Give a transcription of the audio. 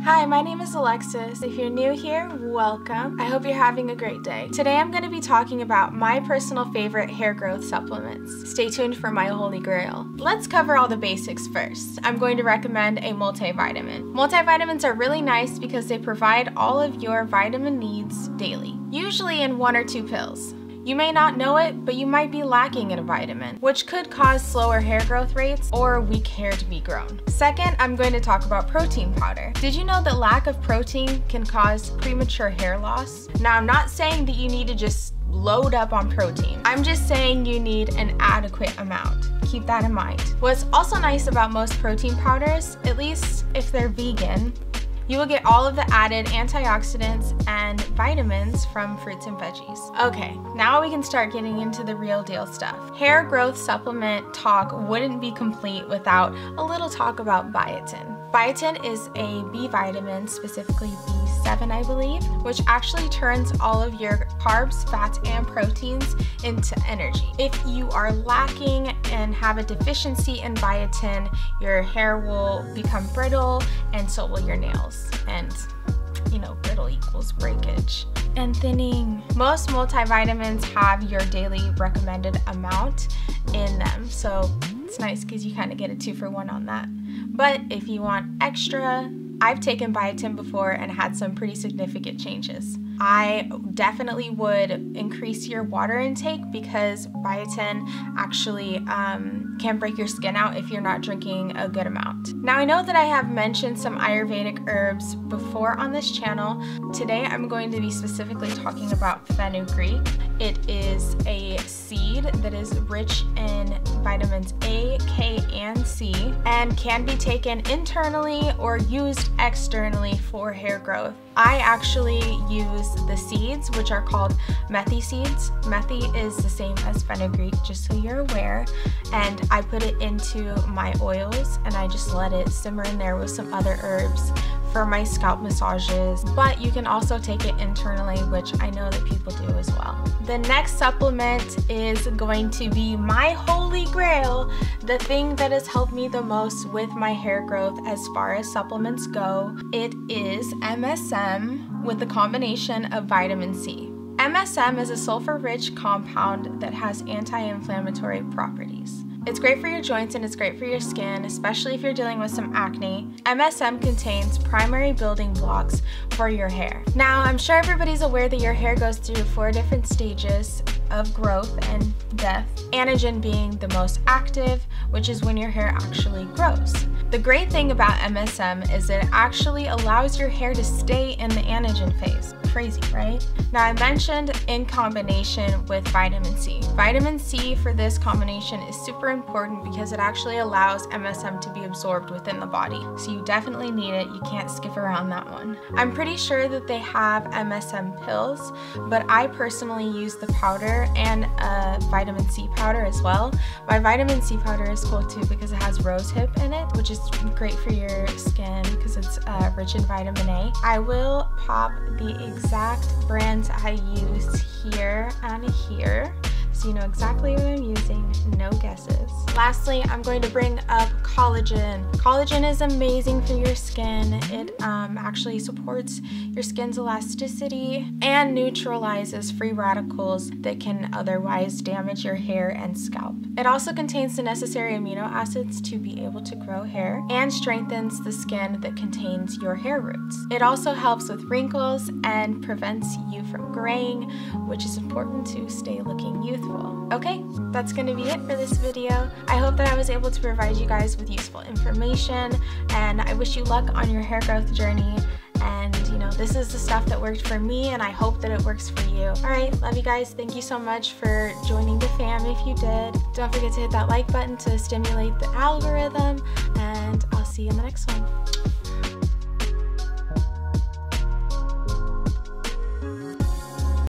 Hi, my name is Elexis. If you're new here, welcome. I hope you're having a great day. Today I'm going to be talking about my personal favorite hair growth supplements. Stay tuned for my holy grail. Let's cover all the basics first. I'm going to recommend a multivitamin. Multivitamins are really nice because they provide all of your vitamin needs daily, usually in one or two pills. You may not know it, but you might be lacking in a vitamin, which could cause slower hair growth rates or weak hair to be grown. Second, I'm going to talk about protein powder. Did you know that lack of protein can cause premature hair loss? Now, I'm not saying that you need to just load up on protein. I'm just saying you need an adequate amount. Keep that in mind. What's also nice about most protein powders, at least if they're vegan, you will get all of the added antioxidants and vitamins from fruits and veggies. Okay, now we can start getting into the real deal stuff. Hair growth supplement talk wouldn't be complete without a little talk about biotin. Biotin is a B vitamin, specifically B7, I believe, which actually turns all of your carbs, fats, and proteins into energy. If you are lacking and have a deficiency in biotin, your hair will become brittle and so will your nails. And you know, brittle equals breakage. And thinning. Most multivitamins have your daily recommended amount in them. So it's nice because you kind of get a two for one on that. But if you want extra, I've taken biotin before and had some pretty significant changes. I definitely would increase your water intake because biotin actually um, can break your skin out if you're not drinking a good amount. Now, I know that I have mentioned some Ayurvedic herbs before on this channel. Today, I'm going to be specifically talking about fenugreek. It is a seed that is rich in vitamins A, K, and C, and can be taken internally or used externally for hair growth. I actually use the seeds, which are called methi seeds. Methi is the same as fenugreek, just so you're aware. And I put it into my oils and I just let it simmer in there with some other herbs for my scalp massages, but you can also take it internally, which I know that people do as well. The next supplement is going to be my holy grail, the thing that has helped me the most with my hair growth as far as supplements go. It is MSM with a combination of vitamin C. MSM is a sulfur-rich compound that has anti-inflammatory properties. It's great for your joints and it's great for your skin, especially if you're dealing with some acne. MSM contains primary building blocks for your hair. Now, I'm sure everybody's aware that your hair goes through four different stages of growth and death, anagen being the most active, which is when your hair actually grows. The great thing about MSM is it actually allows your hair to stay in the anagen phase crazy, right? Now I mentioned in combination with vitamin C. Vitamin C for this combination is super important because it actually allows MSM to be absorbed within the body. So you definitely need it. You can't skip around that one. I'm pretty sure that they have MSM pills, but I personally use the powder and a vitamin C powder as well. My vitamin C powder is cool too because it has rosehip in it, which is great for your skin because it's uh, rich in vitamin A. I will pop the exact brands I use here and here so you know exactly what I'm using, no guesses. Lastly, I'm going to bring up collagen. Collagen is amazing for your skin. It um, actually supports your skin's elasticity and neutralizes free radicals that can otherwise damage your hair and scalp. It also contains the necessary amino acids to be able to grow hair and strengthens the skin that contains your hair roots. It also helps with wrinkles and prevents you from graying, which is important to stay looking youthful. Okay, that's to be it for this video. I hope that I was able to provide you guys with useful information and I wish you luck on your hair growth journey and you know this is the stuff that worked for me and I hope that it works for you. Alright, love you guys. Thank you so much for joining the fam if you did. Don't forget to hit that like button to stimulate the algorithm and I'll see you in the next one.